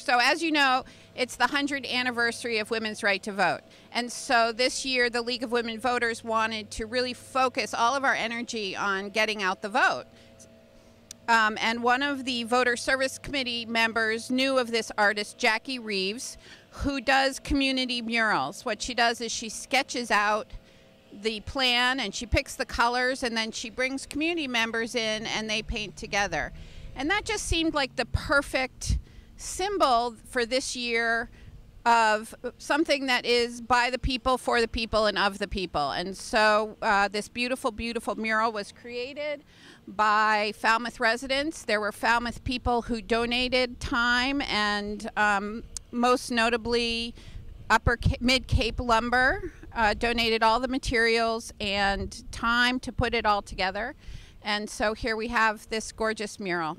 So, as you know, it's the 100th anniversary of women's right to vote. And so this year, the League of Women Voters wanted to really focus all of our energy on getting out the vote. Um, and one of the voter service committee members knew of this artist, Jackie Reeves, who does community murals. What she does is she sketches out the plan and she picks the colors and then she brings community members in and they paint together. And that just seemed like the perfect symbol for this year of something that is by the people, for the people, and of the people. And so uh, this beautiful, beautiful mural was created by Falmouth residents. There were Falmouth people who donated time and um, most notably Upper Mid Cape Lumber uh, donated all the materials and time to put it all together. And so here we have this gorgeous mural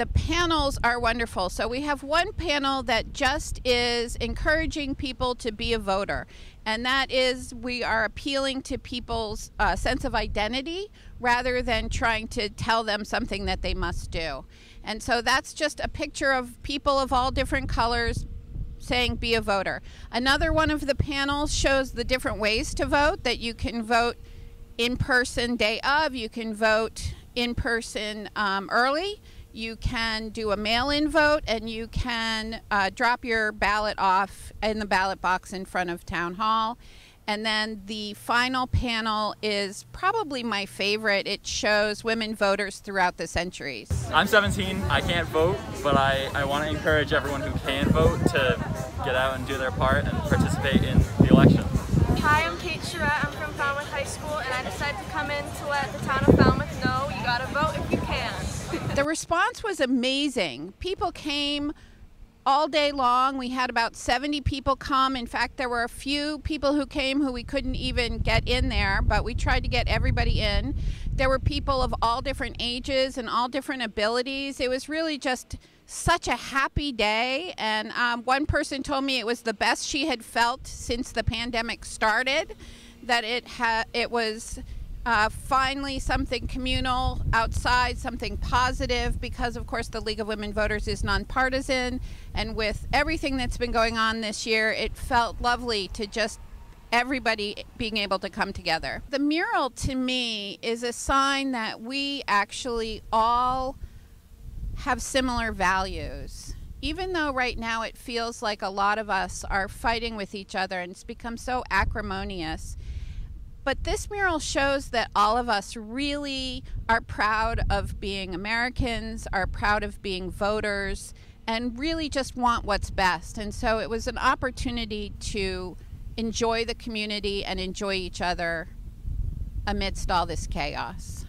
the panels are wonderful. So we have one panel that just is encouraging people to be a voter. And that is, we are appealing to people's uh, sense of identity rather than trying to tell them something that they must do. And so that's just a picture of people of all different colors saying be a voter. Another one of the panels shows the different ways to vote that you can vote in person day of, you can vote in person um, early you can do a mail in vote and you can uh, drop your ballot off in the ballot box in front of Town Hall. And then the final panel is probably my favorite. It shows women voters throughout the centuries. I'm 17. I can't vote, but I, I want to encourage everyone who can vote to get out and do their part and participate in the election. Hi, I'm Kate Charette. I'm from Falmouth High School, and I decided to come in to let the town of Falmouth know you gotta vote if you can the response was amazing. People came all day long. We had about 70 people come. In fact, there were a few people who came who we couldn't even get in there, but we tried to get everybody in. There were people of all different ages and all different abilities. It was really just such a happy day. And um, one person told me it was the best she had felt since the pandemic started, that it, ha- it was uh, finally something communal outside, something positive, because of course the League of Women Voters is nonpartisan. And with everything that's been going on this year, it felt lovely to just everybody being able to come together. The mural to me is a sign that we actually all have similar values. Even though right now it feels like a lot of us are fighting with each other and it's become so acrimonious, but this mural shows that all of us really are proud of being Americans, are proud of being voters, and really just want what's best. And so it was an opportunity to enjoy the community and enjoy each other amidst all this chaos.